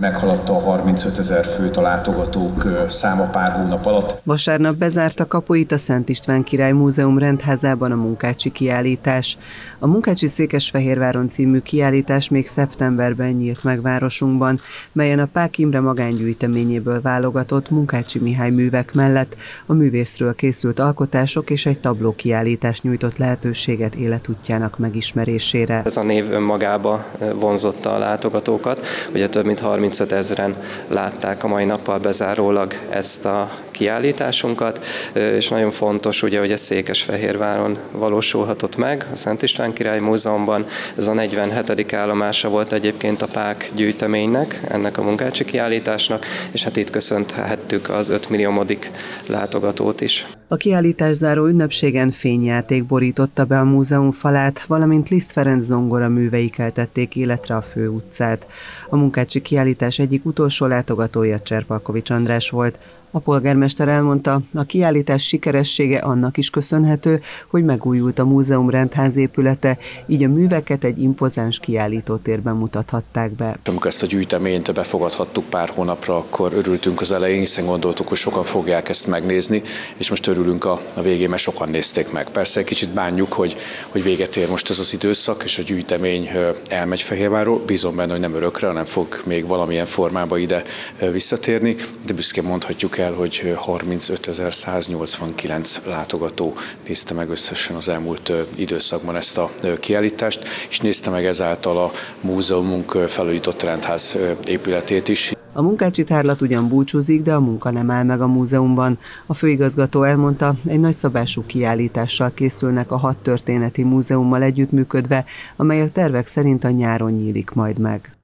Meghaladta a 35 ezer főt a látogatók száma pár hónap alatt. Vasárnap bezárta kapuit a Szent István Király Múzeum rendházában a Munkácsi kiállítás. A Munkácsi Székesfehérváron című kiállítás még szeptemberben nyílt meg városunkban, melyen a Pák Imre magángyűjteményéből válogatott Munkácsi Mihály művek mellett a művészről készült alkotások és egy tabló kiállítás nyújtott lehetőséget életútjának megismerésére. Ez a név önmagába vonzotta a látogatókat, ugye több mint 30 35 ezeren látták a mai nappal bezárólag ezt a kiállításunkat, és nagyon fontos, ugye, hogy ez Székesfehérváron valósulhatott meg, a Szent István Király Múzeumban. Ez a 47. állomása volt egyébként a Pák gyűjteménynek, ennek a munkácsi kiállításnak, és hát itt köszönhettük az 5 milliómodik látogatót is. A kiállítás záró ünnepségen fényjáték borította be a múzeum falát, valamint Liszt Ferenc zongora művei keltették életre a fő utcát. A munkácsi kiállítás egyik utolsó látogatója Cserpalkovics András volt, a polgármester elmondta, a kiállítás sikeressége annak is köszönhető, hogy megújult a múzeum rendház épülete, így a műveket egy impozáns kiállítótérben mutathatták be. Amikor ezt a gyűjteményt befogadhattuk pár hónapra, akkor örültünk az elején, hiszen gondoltuk, hogy sokan fogják ezt megnézni, és most örülünk a, a végén, mert sokan nézték meg. Persze egy kicsit bánjuk, hogy, hogy véget ér most ez az időszak, és a gyűjtemény elmegy Fehérvárról. Bízom benne, hogy nem örökre, hanem fog még valamilyen formába ide visszatérni, de büszkén mondhatjuk el, hogy 35.189 látogató nézte meg összesen az elmúlt időszakban ezt a kiállítást, és nézte meg ezáltal a múzeumunk felújított rendház épületét is. A munkácsi tárlat ugyan búcsúzik, de a munka nem áll meg a múzeumban. A főigazgató elmondta, egy nagyszabású kiállítással készülnek a hat történeti múzeummal együttműködve, amely a tervek szerint a nyáron nyílik majd meg.